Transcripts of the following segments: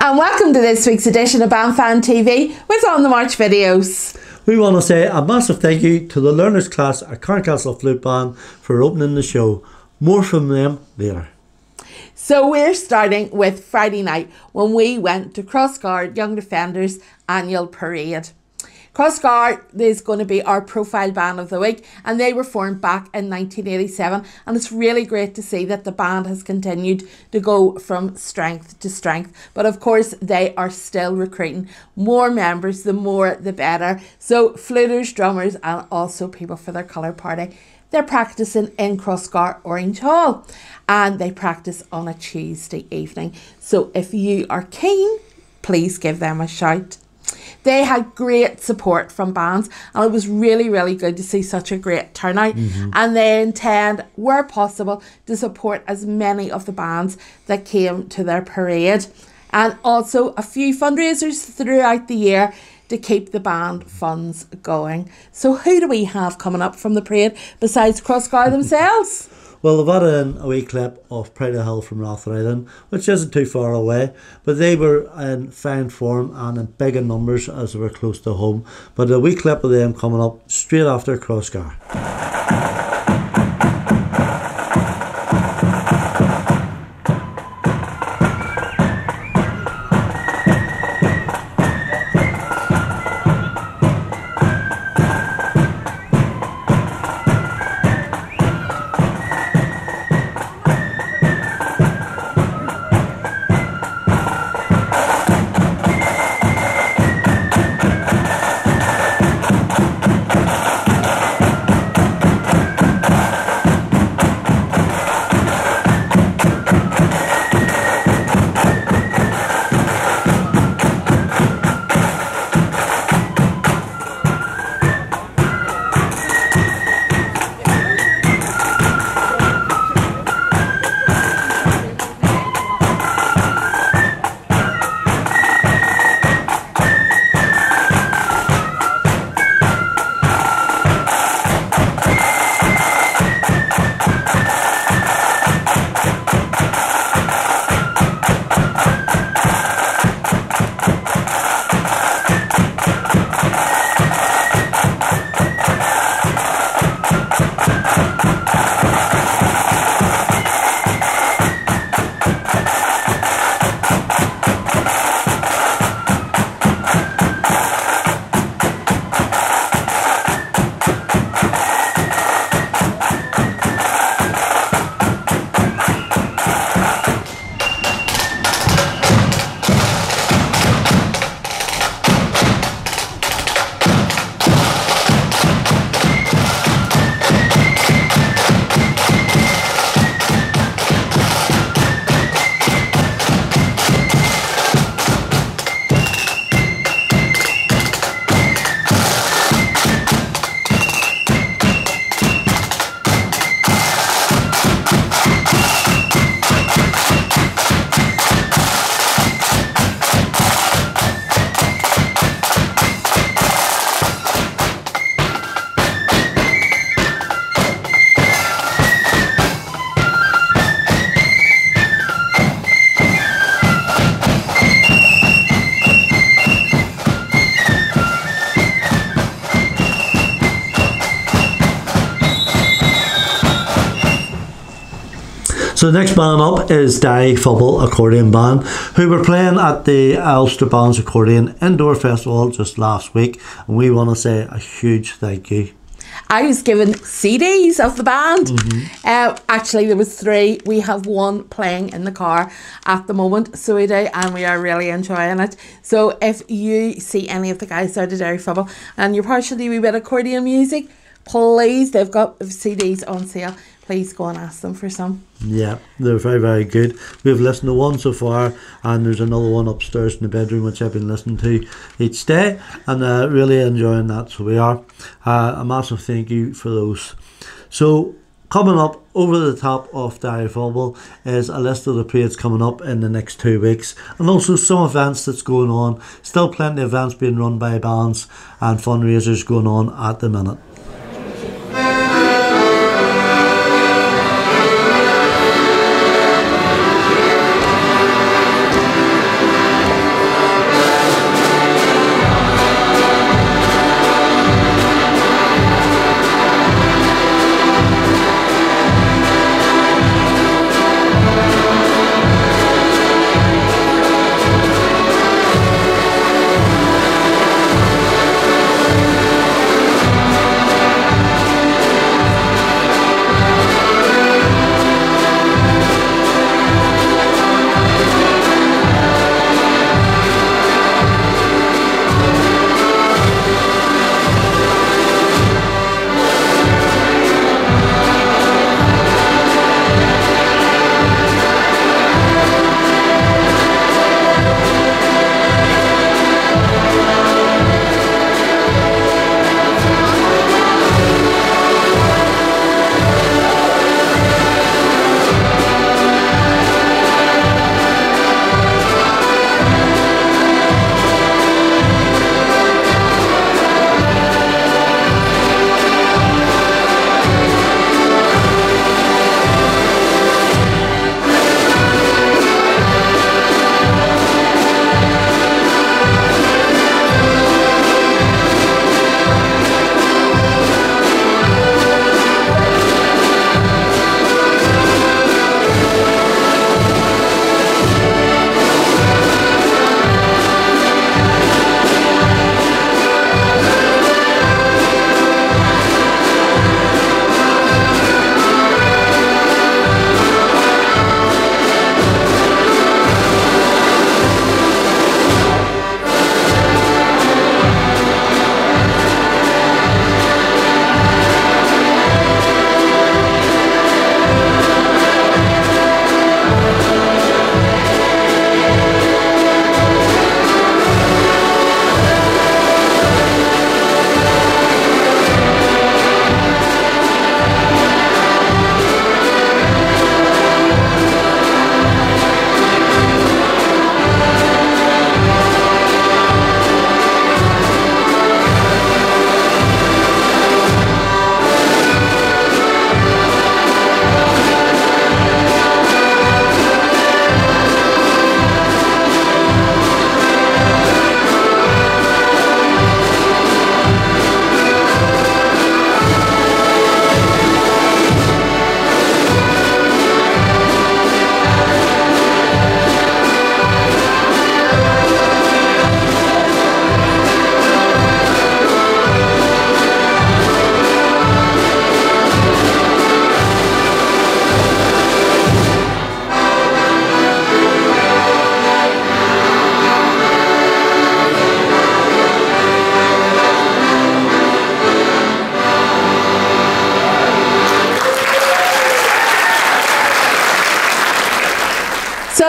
And welcome to this week's edition of Band Fan TV with On the March videos. We want to say a massive thank you to the learners class at Castle Flute Band for opening the show. More from them later. So we're starting with Friday night when we went to Crossgar Young Defenders annual parade. Crossgar is going to be our profile band of the week, and they were formed back in 1987. And it's really great to see that the band has continued to go from strength to strength. But of course, they are still recruiting more members, the more the better. So, fluters, drummers, and also people for their colour party. They're practicing in Crossgar Orange Hall and they practice on a Tuesday evening. So if you are keen, please give them a shout. They had great support from bands, and it was really, really good to see such a great turnout. Mm-hmm. And they intend, where possible, to support as many of the bands that came to their parade, and also a few fundraisers throughout the year to keep the band funds going. So, who do we have coming up from the parade besides Crossgar themselves? Well, they've had in a wee clip of Pride of Hill from Rathfriland, which isn't too far away, but they were in fine form and in big in numbers as they were close to home. But a wee clip of them coming up straight after Crossgar. So the next band up is Derryfubble Accordion Band, who were playing at the Ulster Bands Accordion Indoor Festival just last week, and we want to say a huge thank you. I was given CDs of the band. Mm-hmm. Uh, actually, there was three. We have one playing in the car at the moment, so we do, and we are really enjoying it. So if you see any of the guys out of Derryfubble and you're partially a wee bit accordion music, please, they've got CDs on sale please go and ask them for some. Yeah, they're very, very good. We've listened to one so far, and there's another one upstairs in the bedroom which I've been listening to each day, and uh, really enjoying that. So we are. Uh, a massive thank you for those. So coming up over the top of Derryfubble is a list of the parades coming up in the next two weeks and also some events that's going on still plenty of events being run by bands and fundraisers going on at the minute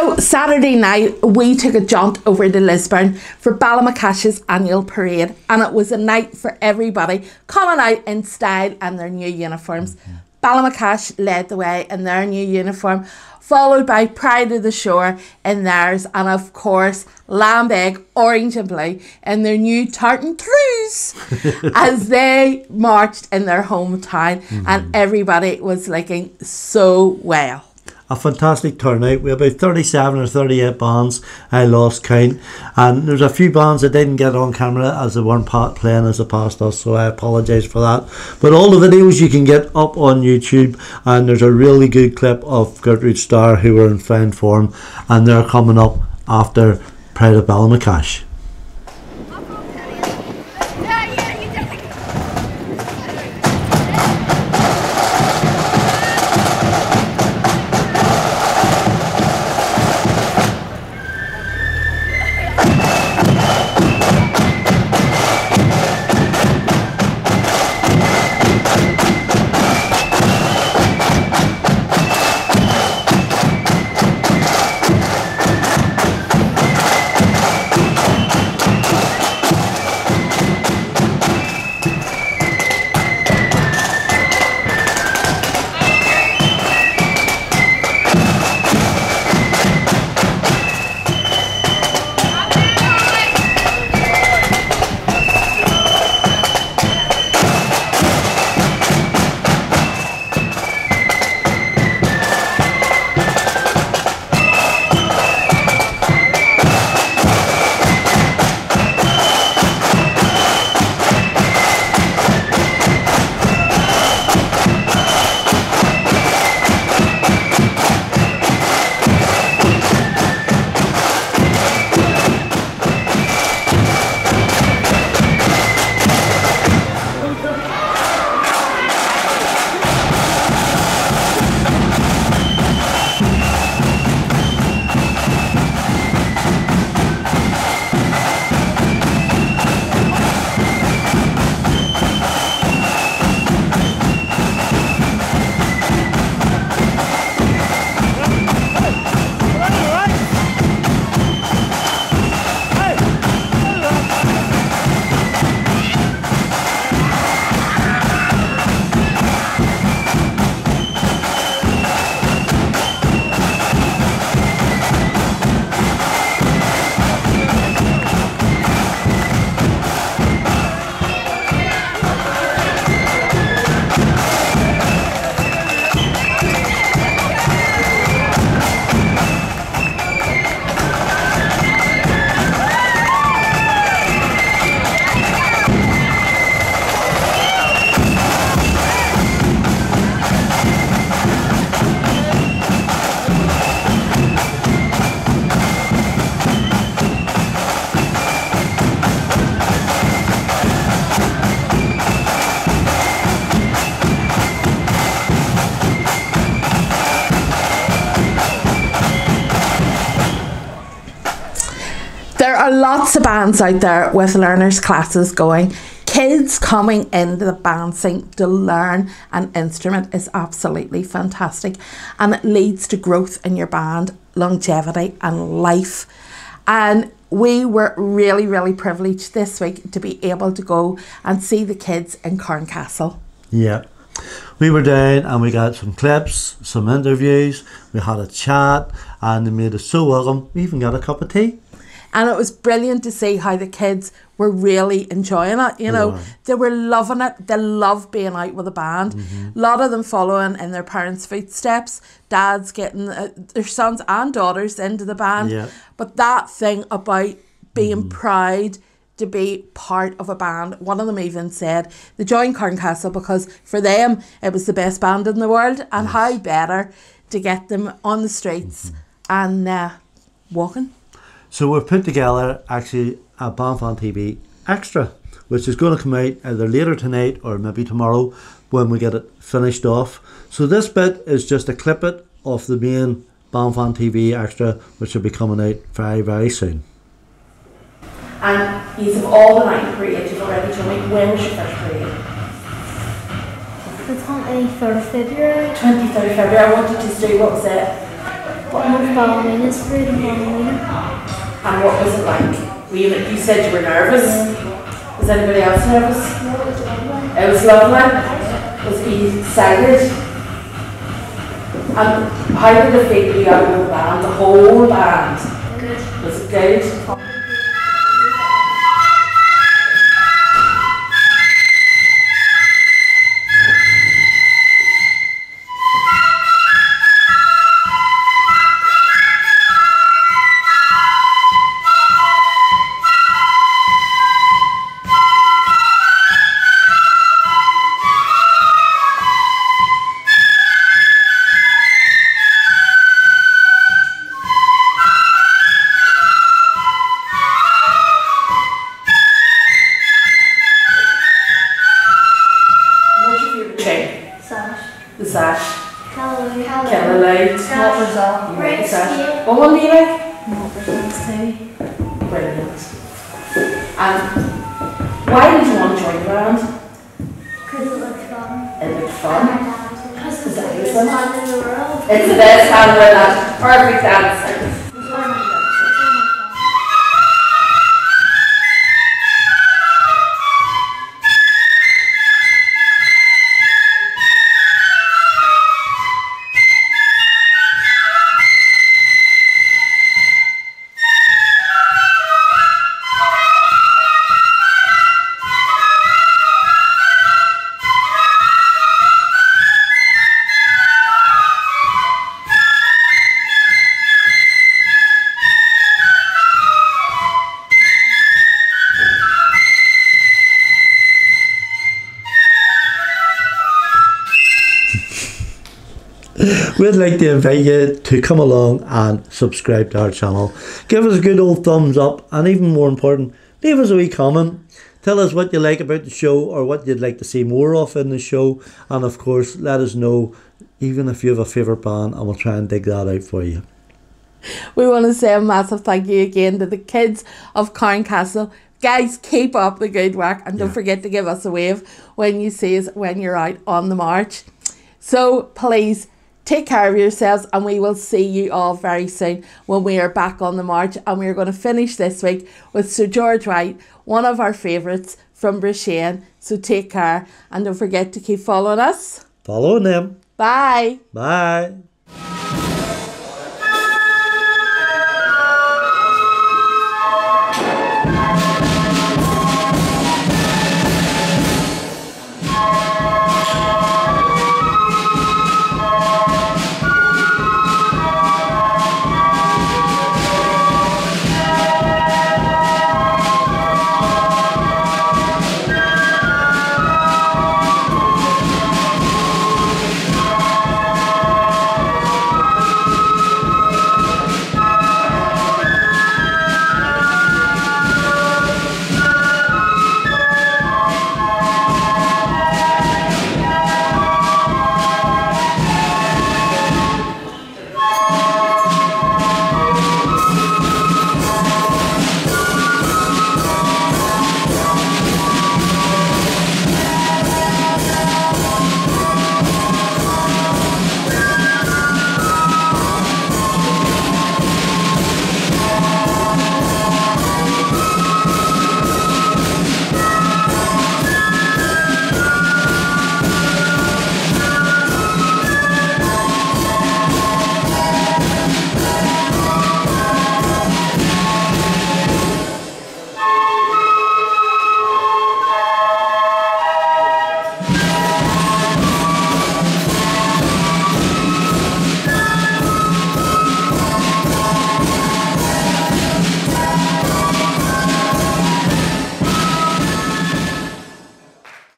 So Saturday night we took a jaunt over to Lisburn for Ballymacash's annual parade and it was a night for everybody coming out in style and their new uniforms. Ballymacash led the way in their new uniform, followed by Pride of the Shore in theirs, and of course Lambeg, orange and blue, in their new tartan trews as they marched in their hometown, and mm-hmm. everybody was looking so well. A fantastic turnout. We had about 37 or 38 bands. I lost count. And there's a few bands that didn't get on camera as they weren't pa- playing as they passed us, so I apologise for that. But all the videos you can get up on YouTube, and there's a really good clip of Gertrude Star who were in fine form, and they're coming up after Pride of Ballymacash. Are lots of bands out there with learners classes going. Kids coming into the band scene to learn an instrument is absolutely fantastic and it leads to growth in your band, longevity and life. And we were really, really privileged this week to be able to go and see the kids in Cairncastle. Yeah. We were down and we got some clips, some interviews, we had a chat, and they made us so welcome. We even got a cup of tea. And it was brilliant to see how the kids were really enjoying it. You know, they were loving it. They love being out with a band. Mm-hmm. A lot of them following in their parents' footsteps. Dads getting uh, their sons and daughters into the band. Yeah. But that thing about being Mm-hmm. proud to be part of a band. One of them even said they joined Cairncastle because for them it was the best band in the world, and how better to get them on the streets Mm-hmm. and uh, walking. So we've put together actually a Band Fan TV extra, which is going to come out either later tonight or maybe tomorrow when we get it finished off. So this bit is just a clip it of the main Band Fan TV extra, which will be coming out very, very soon. And you've all the night parade, you've already told me when was your first parade? The 23rd of February. 23rd February, I wanted to do? What was it? But no Halloween is food and Halloween. And what was it like? Were you, you said you were nervous. Was anybody else nervous? No, it was lovely. It was lovely. Was he excited? And how did it feel to be out with the band, the whole band? Good. Was it good? Brilliant. And why did you want to join the band? Because it looked fun. It looked fun. Because it's the best band in the world. It's the best hand with that. Perfect answer. We'd like to invite you to come along and subscribe to our channel. Give us a good old thumbs up, and even more important, leave us a wee comment. Tell us what you like about the show or what you'd like to see more of in the show. And of course, let us know even if you have a favourite band, and we'll try and dig that out for you. We want to say a massive thank you again to the kids of Cairncastle. Guys, keep up the good work and don't Yeah. forget to give us a wave when you see us when you're out on the march. So please take care of yourselves and we will see you all very soon when we are back on the march and we're going to finish this week with Sir George White, one of our favourites from Broughshane. So take care and don't forget to keep following us. Following them. Bye. Bye.